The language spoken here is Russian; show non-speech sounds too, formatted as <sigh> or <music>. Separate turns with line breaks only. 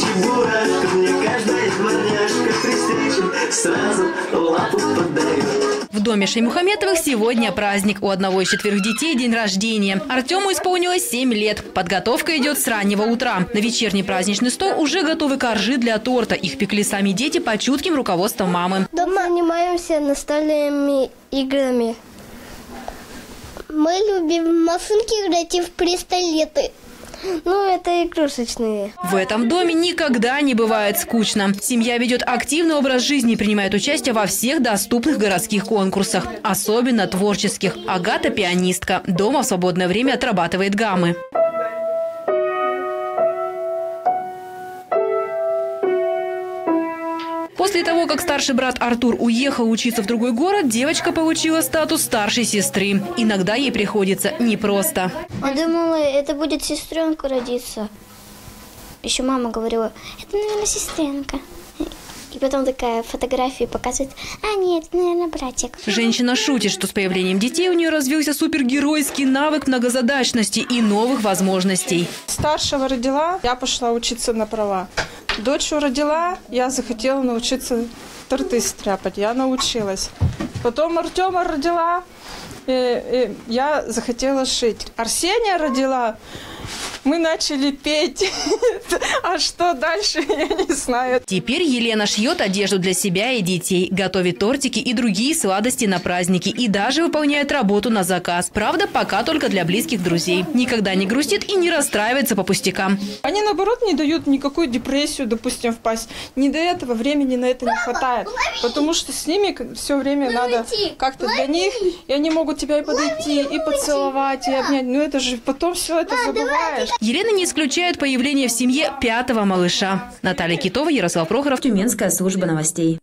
чебурашка Мне каждая дворняжка при встрече Сразу лапу подает
В доме Шеймухаметовых сегодня праздник. У одного из четверых детей день рождения. Артему исполнилось 7 лет. Подготовка идет с раннего утра. На вечерний праздничный стол уже готовы коржи для торта. Их пекли сами дети под чутким руководством мамы.
Дома занимаемся настольными играми. Мы любим машинки играть и в пистолеты. Ну, это игрушечные.
В этом доме никогда не бывает скучно. Семья ведет активный образ жизни и принимает участие во всех доступных городских конкурсах. Особенно творческих. Агата – пианистка. Дома в свободное время отрабатывает гаммы. После того, как старший брат Артур уехал учиться в другой город, девочка получила статус старшей сестры. Иногда ей приходится непросто.
Я думала, это будет сестренка родиться. Еще мама говорила, это, наверное, сестренка. И потом такая фотография показывает, а нет, наверное, братик.
Женщина шутит, что с появлением детей у нее развился супергеройский навык многозадачности и новых возможностей.
Старшего родила, я пошла учиться на права. Дочь родила, я захотела научиться торты стряпать. Я научилась. Потом Артема родила, и, и я захотела шить. Арсения родила, мы начали петь. <laughs> А что дальше, я не знаю.
Теперь Елена шьет одежду для себя и детей, готовит тортики и другие сладости на праздники и даже выполняет работу на заказ. Правда, пока только для близких друзей. Никогда не грустит и не расстраивается по пустякам.
Они, наоборот, не дают никакую депрессию, допустим, впасть. Не до этого времени на это не хватает. Потому что с ними все время надо как-то для них. И они могут тебя и подойти, и поцеловать, и обнять. Ну это же потом все это забываешь.
Елена не исключает появление в семье пятого малыша. Наталья Китова, Ярослав Прохоров, Тюменская служба новостей.